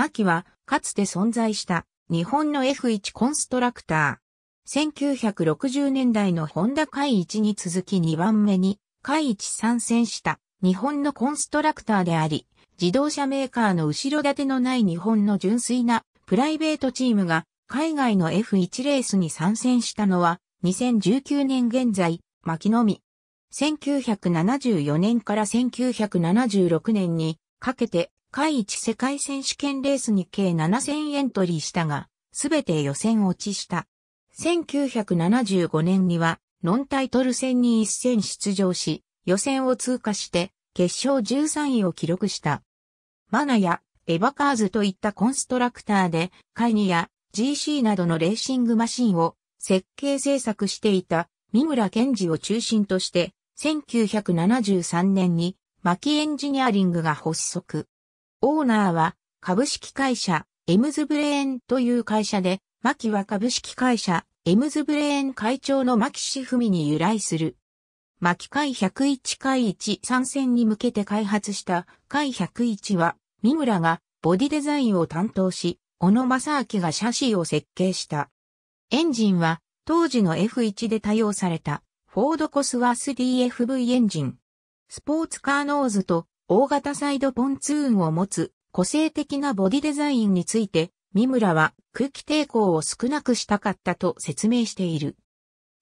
牧はかつて存在した日本の F1 コンストラクター。1960年代のホンダ海1に続き2番目に海1参戦した日本のコンストラクターであり、自動車メーカーの後ろ盾のない日本の純粋なプライベートチームが海外の F1 レースに参戦したのは2019年現在、巻のみ。1974年から1976年にかけて、海一世界選手権レースに計7000エントリーしたが、すべて予選落ちした。1975年には、ノンタイトル戦に一戦出場し、予選を通過して、決勝13位を記録した。マナやエバカーズといったコンストラクターで、カイニや GC などのレーシングマシンを設計制作していた三村健二を中心として、1973年にマキエンジニアリングが発足。オーナーは株式会社エムズブレーンという会社で、マキは株式会社エムズブレーン会長のマキシフミに由来する。マキ会101会1参戦に向けて開発した会101は、三村がボディデザインを担当し、小野正明がシャシーを設計した。エンジンは当時の F1 で多用されたフォードコスワース DFV エンジン。スポーツカーノーズと大型サイドポンツーンを持つ個性的なボディデザインについて、三村は空気抵抗を少なくしたかったと説明している。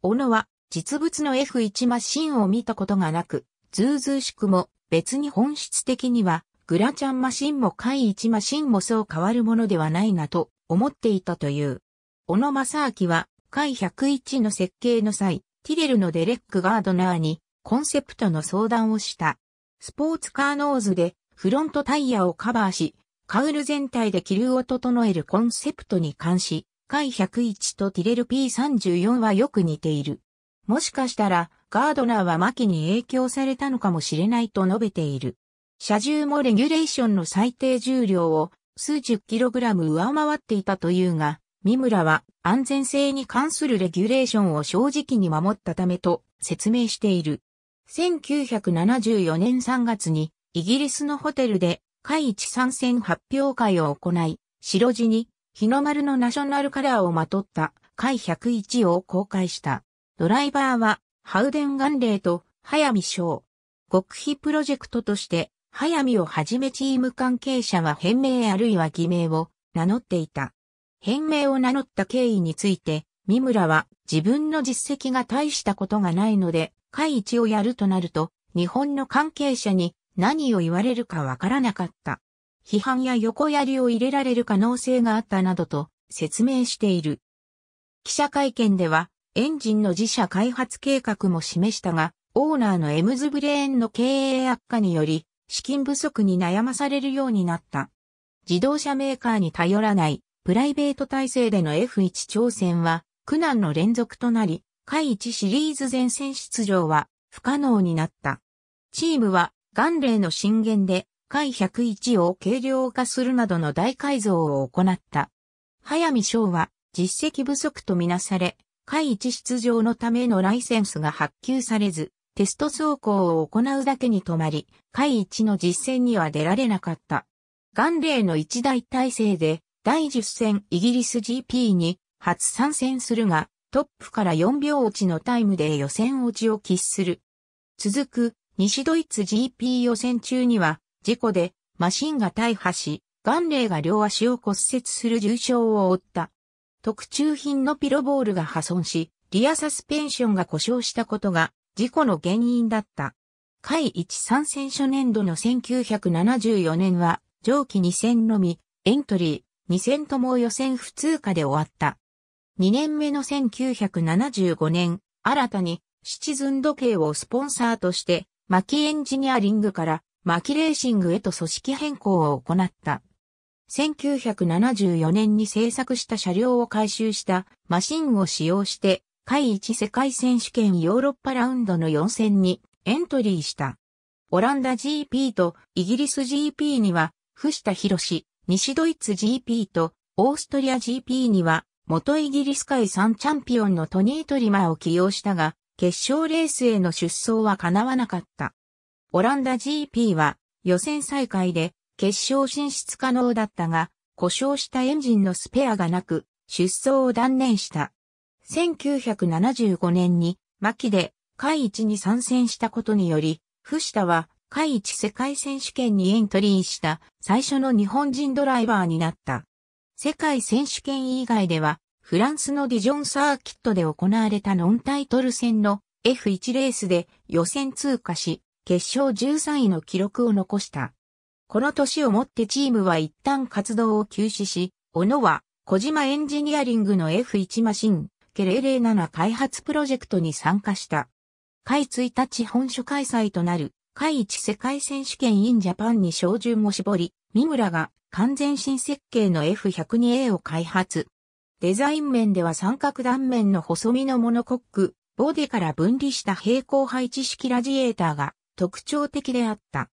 小野は実物の F1 マシンを見たことがなく、ずうずうしくも別に本質的にはグラチャンマシンも海1マシンもそう変わるものではないなと思っていたという。小野正明は海101の設計の際、ティレルのデレック・ガードナーにコンセプトの相談をした。スポーツカーノーズでフロントタイヤをカバーし、カウル全体で気流を整えるコンセプトに関し、海101とティレル P34 はよく似ている。もしかしたら、ガードナーはマキに影響されたのかもしれないと述べている。車重もレギュレーションの最低重量を数十キログラム上回っていたというが、三村は安全性に関するレギュレーションを正直に守ったためと説明している。1974年3月にイギリスのホテルで海一参戦発表会を行い、白地に日の丸のナショナルカラーをまとった海101を公開した。ドライバーはハウデン・ガンレーと早見翔。極秘プロジェクトとして早見をはじめチーム関係者は変名あるいは偽名を名乗っていた。変名を名乗った経緯について、三村は自分の実績が大したことがないので、会一をやるとなると、日本の関係者に何を言われるかわからなかった。批判や横槍を入れられる可能性があったなどと説明している。記者会見では、エンジンの自社開発計画も示したが、オーナーのエムズブレーンの経営悪化により、資金不足に悩まされるようになった。自動車メーカーに頼らないプライベート体制での F1 挑戦は苦難の連続となり、海1シリーズ全戦出場は不可能になった。チームは元霊の進言で海101を軽量化するなどの大改造を行った。早見翔は実績不足とみなされ、海1出場のためのライセンスが発給されず、テスト走行を行うだけに止まり、海一の実戦には出られなかった。元霊の一大体制で、第10戦イギリス GP に初参戦するが、トップから4秒落ちのタイムで予選落ちを喫する。続く西ドイツ GP 予選中には、事故でマシンが大破し、元霊が両足を骨折する重傷を負った。特注品のピロボールが破損し、リアサスペンションが故障したことが事故の原因だった。海一参戦初年度の1974年は上記2戦のみ、エントリー、2戦とも予選不通過で終わった。2年目の1975年、新たにシチズン時計をスポンサーとして、マキエンジニアリングからマキレーシングへと組織変更を行った。1974年に製作した車両を回収したマシンを使用して海一世界選手権ヨーロッパラウンドの4戦にエントリーした。オランダ GP とイギリス GP には、藤田博士、西ドイツ GP とオーストリア GP には、元イギリス界3チャンピオンのトニー・トリマーを起用したが、決勝レースへの出走は叶わなかった。オランダ GP は予選再開で決勝進出可能だったが、故障したエンジンのスペアがなく、出走を断念した。1975年に、牧で、海一に参戦したことにより、藤田は、海一世界選手権にエントリーした最初の日本人ドライバーになった。世界選手権以外では、フランスのディジョンサーキットで行われたノンタイトル戦の F1 レースで予選通過し、決勝13位の記録を残した。この年をもってチームは一旦活動を休止し、小野は小島エンジニアリングの F1 マシン、ケ007開発プロジェクトに参加した。会1日本所開催となる、会1世界選手権 in ジャパンに照準を絞り、三村が完全新設計の F102A を開発。デザイン面では三角断面の細身のモノコック、ボディから分離した平行配置式ラジエーターが特徴的であった。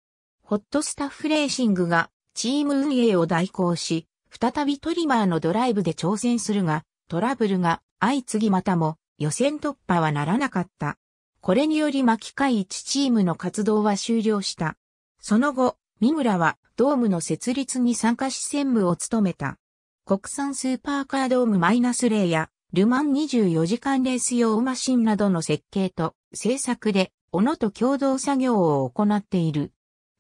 ホットスタッフレーシングがチーム運営を代行し、再びトリマーのドライブで挑戦するが、トラブルが相次ぎまたも予選突破はならなかった。これにより巻き替一チームの活動は終了した。その後、三村はドームの設立に参加し専務を務めた。国産スーパーカードームマイナスレイやルマン24時間レース用マシンなどの設計と製作で、小野と共同作業を行っている。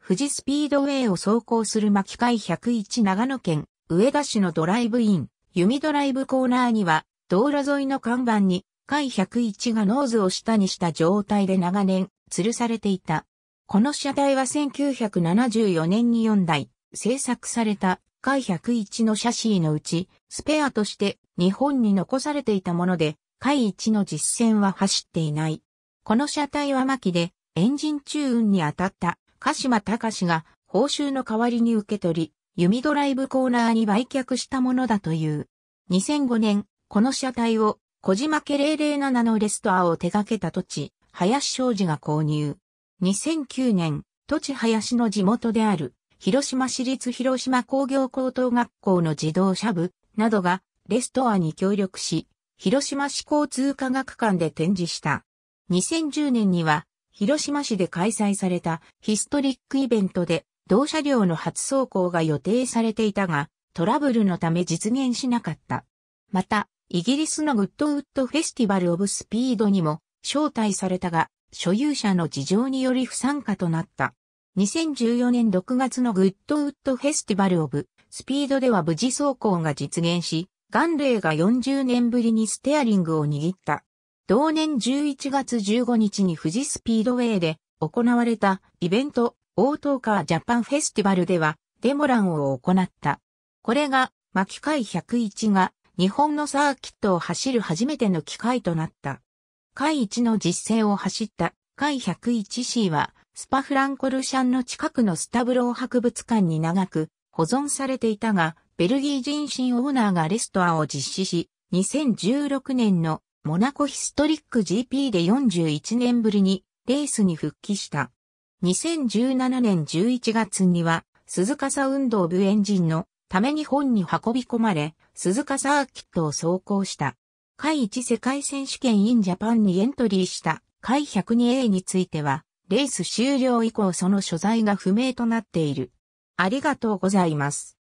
富士スピードウェイを走行する巻海101長野県上田市のドライブイン、弓ドライブコーナーには道路沿いの看板に海101がノーズを下にした状態で長年吊るされていた。この車体は1974年に4台製作された海101のシャシーのうちスペアとして日本に残されていたもので海1の実戦は走っていない。この車体は巻でエンジンチューンに当たった鹿島隆が報酬の代わりに受け取り、弓ドライブコーナーに売却したものだという。2005年、この車体を小島家007のレストアを手掛けた土地、林昌司が購入。2009年、土地林の地元である、広島市立広島工業高等学校の自動車部などがレストアに協力し、広島市交通科学館で展示した。2010年には広島市で開催されたヒストリックイベントで同車両の初走行が予定されていたが、トラブルのため実現しなかった。また、イギリスのグッドウッドフェスティバルオブスピードにも招待されたが、所有者の事情により不参加となった。2014年6月のグッドウッドフェスティバルオブスピードでは無事走行が実現し、ガンレーが40年ぶりにステアリングを握った。同年11月15日に富士スピードウェイで行われたイベントオートーカージャパンフェスティバルではデモランを行った。これが巻海101が日本のサーキットを走る初めての機会となった。海1の実践を走った海 101C はスパフランコルシャンの近くのスタブロー博物館に長く保存されていたが、ベルギー人身オーナーがレストアを実施し、2016年のモナコヒストリック GP で41年ぶりにレースに復帰した。2017年11月には鈴鹿サウンドオブエンジンのため日本に運び込まれ、鈴鹿サーキットを走行した。海1世界選手権 in Japan にエントリーした海 102A については、レース終了以降その所在が不明となっている。ありがとうございます。